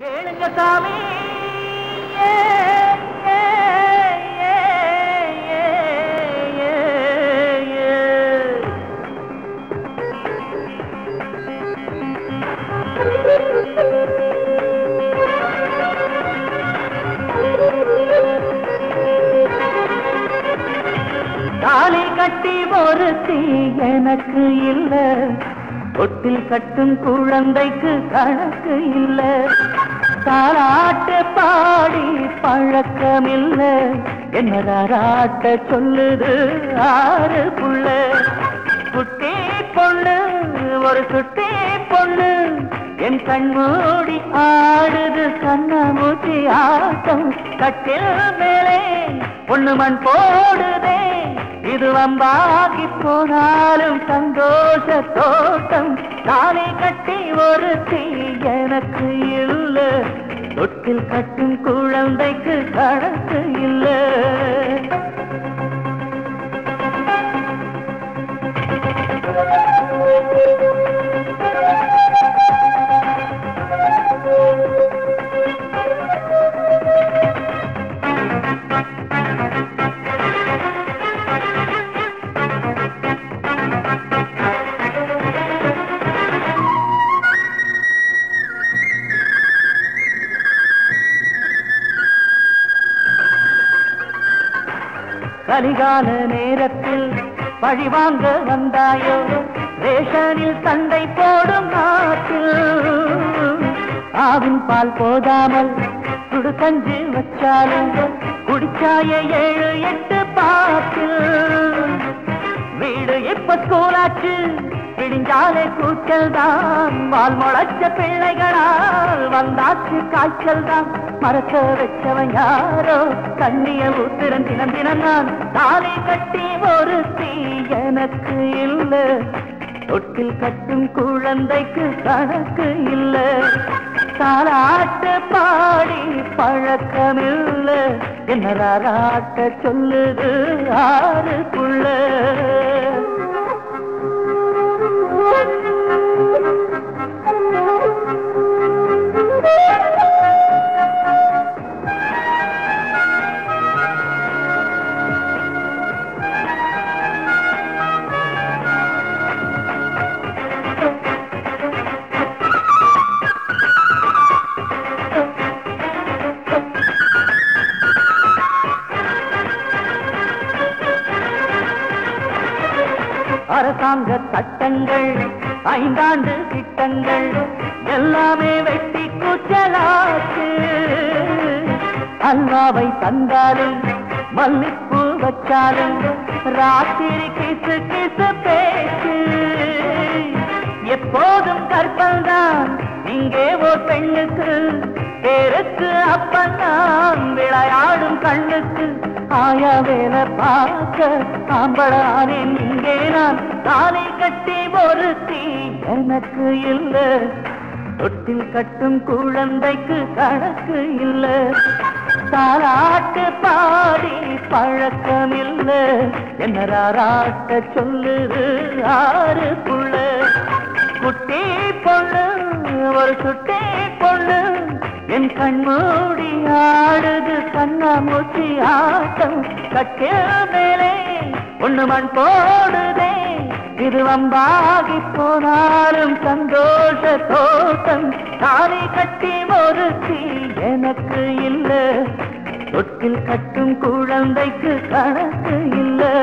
கேளுங்க சாமி. தாலி கட்டி ஒருத்தி எனக்கு இல்லை. தொட்டில் கட்டும் குழந்தைக்கு கணக்கு இல்லை. தாராட்டு பாடி பழக்கம் இல்லை என்ன தாராட்ட சொல்லுது ஆறு புள்ள. குட்டி பொண்ணு ஒரு சுட்டி பொண்ணு. என் கண்மூடி ஆடுது கண்ணமூச்சி ஆட்டம். கட்டில் மேலே பொண்ணு மண் போடுதே. இது வம்பாகி போனாலும் சந்தோஷத்தோ தொட்டில் கட்டும் குழந்தைக்கு கணக்கு இல்லை கலிகால நேரத்தில் பழிவாங்க வந்தாயோ? ரேஷனில் சண்டை போடும் நாட்டில். ஆவின் பால் போதாமல் சுடு கஞ்சி வச்சாலும் குடிச்சாய ஏழு எட்டு பாட்டில். வீடு இப்ப ஸ்கூலாச்சு பிடிஞ்சாலே கூச்சல் தான் வால் முளைச்ச பிள்ளைகளால் வந்தாச்சு காய்ச்சல் தான் மறக்க வச்சவன் யாரோ? கண்ணிய உத்திரன் தினம் தினம் நான். தாலி கட்டி ஒரு தீ எனக்கு இல்ல. தொட்டில் கட்டும் குழந்தைக்கு கணக்கு இல்ல. தாராட்டு பாடி பழக்கமில்ல. என்னராட்ட சொல்லுது ஆறுக்குள்ள? அரசாங்க சட்டங்கள் ஐந்தாண்டு திட்டங்கள் எல்லாமே வெட்டி கூச்சலாச்சு அல்லாவை தந்தாலும் மல்லிப்பூ வச்சாலும் ராத்திரி கிசு கிசு பேச்சு. எப்போதும் கற்பல் தான் இங்கே ஓர் பெண்ணுக்கு பேருக்கு அப்பந்தான் விளையாடும் கண்ணுக்கு. ஆயா வேலை பார்க்க ஆம்பளானேன் நான் தாலி கட்டி ஒருத்தி எனக்கு இல்ல. தொட்டில் கட்டும் குழந்தைக்கு கணக்கு இல்ல. தாராட்டு பாடி பழக்கம் இல்ல என்னராட்ட சொல்லுது ஆறு புள்ள. குட்டி பொண்ணு ஒரு சுட்டி பொண்ணு. என் கண்மூடி ஆடுது கண்ணாமூச்சி ஆட்டம். கட்டிய மேலே ஒண்ணு மண் போடுதே. திருவம்பாகி போனாலும் சந்தோஷ தோட்டம் தாலி கட்டி மொறுத்தி எனக்கு இல்ல. தொட்டில் கட்டும் குழந்தைக்கு கணக்கு இல்லை.